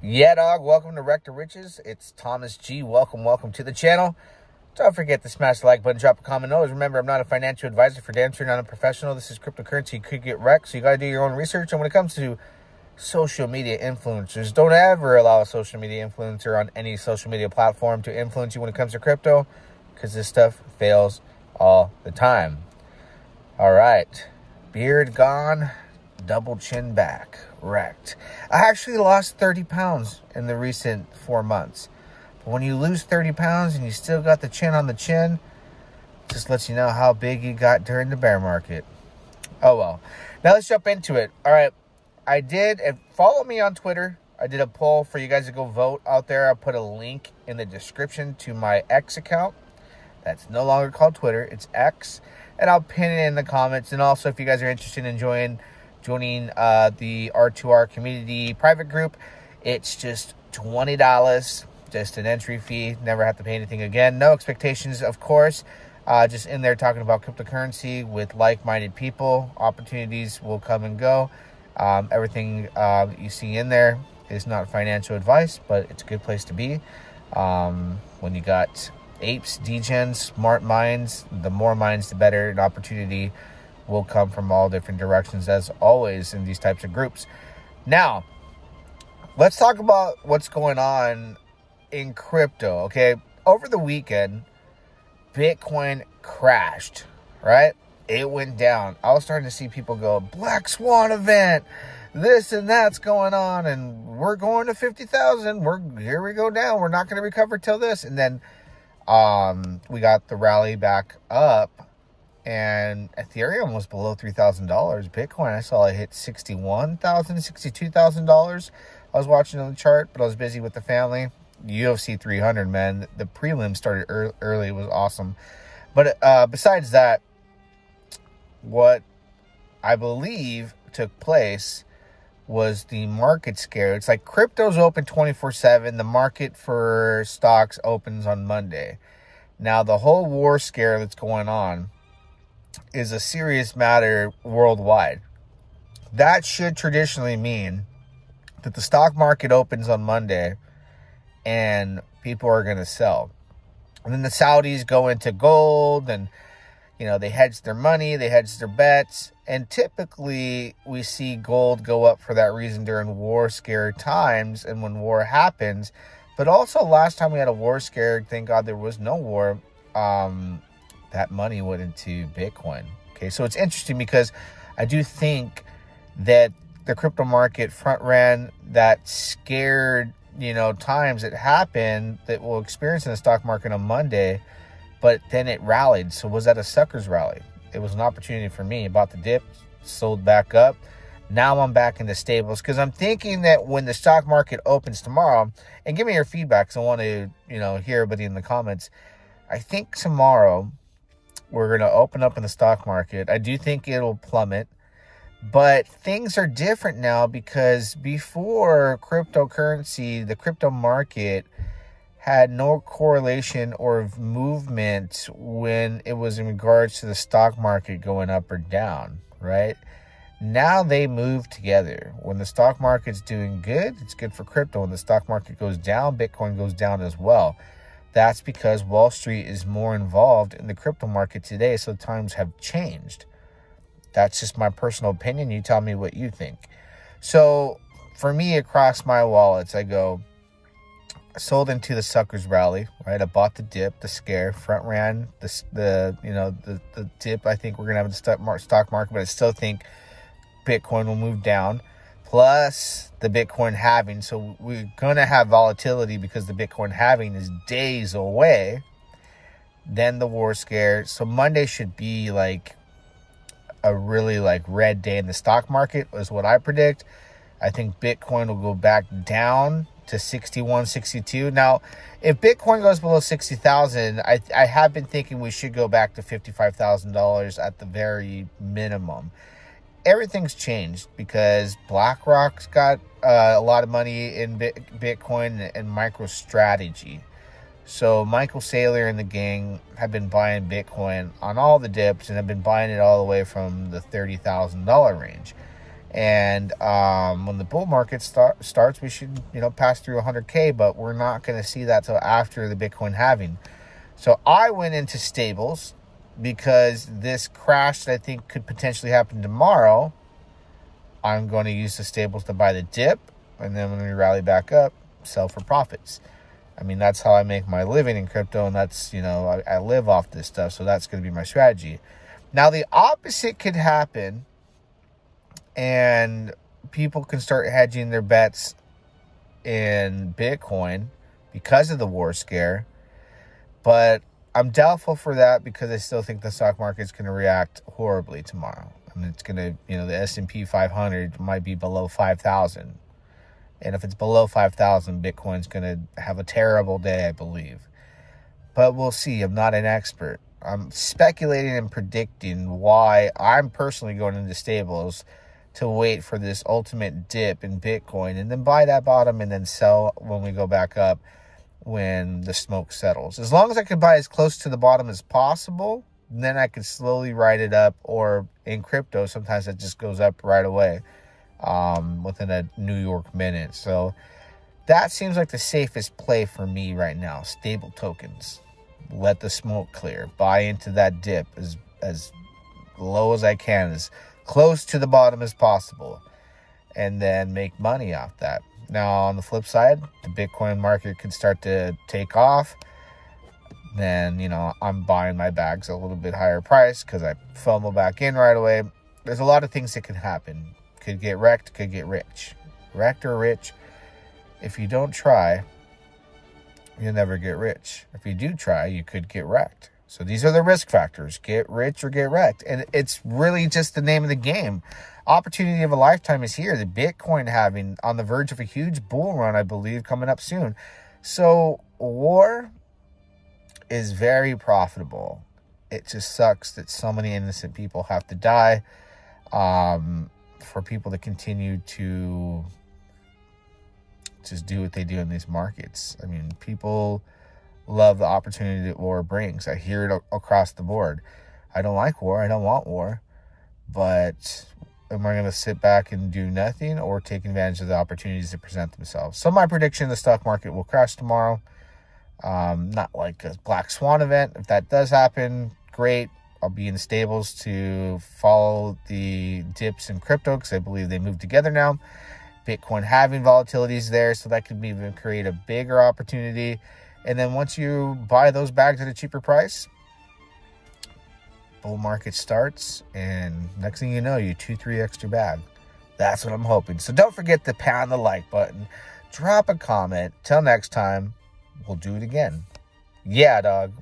Yeah, dog. Welcome to Rekt to Riches. It's Thomas G. Welcome, welcome to the channel. Don't forget to smash the like button, drop a comment. Always remember, I'm not a financial advisor for damn not a professional. This is cryptocurrency. Could get wrecked, so you got to do your own research. And when it comes to social media influencers, don't ever allow a social media influencer on any social media platform to influence you when it comes to crypto, because this stuff fails all the time. All right, beard gone, double chin back, wrecked. I actually lost 30 pounds in the recent four months. But when you lose 30 pounds and you still got the chin on the chin, just lets you know how big you got during the bear market. Oh well. Now let's jump into it. All right. I did, and follow me on Twitter. I did a poll for you guys to go vote out there. I put a link in the description to my X account. That's no longer called Twitter, it's X. And I'll pin it in the comments. And also, if you guys are interested in joining joining uh, the R2R community private group, it's just twenty dollars, just an entry fee. Never have to pay anything again. No expectations, of course. Uh, just in there talking about cryptocurrency with like-minded people. Opportunities will come and go. Um, everything uh, you see in there is not financial advice, but it's a good place to be. Um, when you got apes, degens, smart minds, the more minds, the better. An opportunity will come from all different directions, as always, in these types of groups. Now, let's talk about what's going on in crypto, okay? Over the weekend, Bitcoin crashed, right? It went down. I was starting to see people go, Black Swan event, this and that's going on, and we're going to 50,000. We're here we go down. We're not going to recover till this. And then um, we got the rally back up and Ethereum was below $3,000. Bitcoin, I saw it hit $61,000, $62,000. I was watching on the chart, but I was busy with the family. UFC 300, man. The prelim started early. It was awesome. But uh, besides that, what I believe took place was the market scare. It's like crypto's open 24 7. The market for stocks opens on Monday. Now, the whole war scare that's going on is a serious matter worldwide. That should traditionally mean that the stock market opens on Monday and people are going to sell. And then the Saudis go into gold and you know, they hedge their money, they hedge their bets, and typically we see gold go up for that reason during war scare times and when war happens. But also last time we had a war scare, thank God there was no war. Um, that money went into Bitcoin. Okay, so it's interesting because I do think that the crypto market front ran that scared, you know, times that happened that we'll experience in the stock market on Monday, but then it rallied. So was that a sucker's rally? It was an opportunity for me. Bought the dip, sold back up. Now I'm back in the stables because I'm thinking that when the stock market opens tomorrow, and give me your feedback because I want to, you know, hear everybody in the comments. I think tomorrow we're going to open up in the stock market. I do think it'll plummet, but things are different now because before cryptocurrency, the crypto market had no correlation or movement when it was in regards to the stock market going up or down, right? Now they move together. When the stock market's doing good, it's good for crypto. When the stock market goes down, Bitcoin goes down as well. That's because Wall Street is more involved in the crypto market today, so times have changed. That's just my personal opinion. You tell me what you think. So, for me, across my wallets, I go sold into the suckers rally, right? I bought the dip, the scare, front ran the the you know the the dip. I think we're gonna have the stock market, but I still think Bitcoin will move down plus the Bitcoin halving. So we're going to have volatility because the Bitcoin halving is days away. Then the war scare. So Monday should be like a really like red day in the stock market is what I predict. I think Bitcoin will go back down to 61, 62. Now, if Bitcoin goes below 60,000, I, I have been thinking we should go back to $55,000 at the very minimum everything's changed because BlackRock's got uh, a lot of money in Bitcoin and MicroStrategy. So Michael Saylor and the gang have been buying Bitcoin on all the dips and have been buying it all the way from the $30,000 range. And um, when the bull market start, starts, we should, you know, pass through 100K, but we're not going to see that till after the Bitcoin halving. So I went into stables because this crash that I think could potentially happen tomorrow, I'm going to use the stables to buy the dip. And then when we rally back up, sell for profits. I mean, that's how I make my living in crypto. And that's, you know, I, I live off this stuff. So that's going to be my strategy. Now, the opposite could happen and people can start hedging their bets in Bitcoin because of the war scare. But I'm doubtful for that because I still think the stock market is going to react horribly tomorrow. And it's going to, you know, the S&P 500 might be below 5,000. And if it's below 5,000, Bitcoin's going to have a terrible day, I believe. But we'll see. I'm not an expert. I'm speculating and predicting why I'm personally going into stables to wait for this ultimate dip in Bitcoin and then buy that bottom and then sell when we go back up when the smoke settles. As long as I can buy as close to the bottom as possible, then I can slowly ride it up. Or in crypto, sometimes it just goes up right away um, within a New York minute. So that seems like the safest play for me right now. Stable tokens. Let the smoke clear. Buy into that dip as as low as I can, as close to the bottom as possible, and then make money off that. Now, on the flip side, the Bitcoin market could start to take off. Then, you know, I'm buying my bags a little bit higher price because I FOMO back in right away. There's a lot of things that can happen. Could get wrecked, could get rich. Wrecked or rich. If you don't try, you'll never get rich. If you do try, you could get wrecked. So these are the risk factors get rich or get wrecked. And it's really just the name of the game. Opportunity of a lifetime is here. The Bitcoin halving on the verge of a huge bull run, I believe, coming up soon. So war is very profitable. It just sucks that so many innocent people have to die um, for people to continue to just do what they do in these markets. I mean, people love the opportunity that war brings. I hear it across the board. I don't like war. I don't want war. But am I going to sit back and do nothing or take advantage of the opportunities that present themselves? So my prediction, the stock market will crash tomorrow. Um, not like a black swan event. If that does happen, great. I'll be in stables to follow the dips in crypto because I believe they move together now. Bitcoin halving volatilities there, so that could even create a bigger opportunity. And then once you buy those bags at a cheaper price, bull market starts, and next thing you know, you two, three extra bag. That's what I'm hoping. So don't forget to pound the like button, drop a comment. Till next time, we'll do it again. Yeah, dog.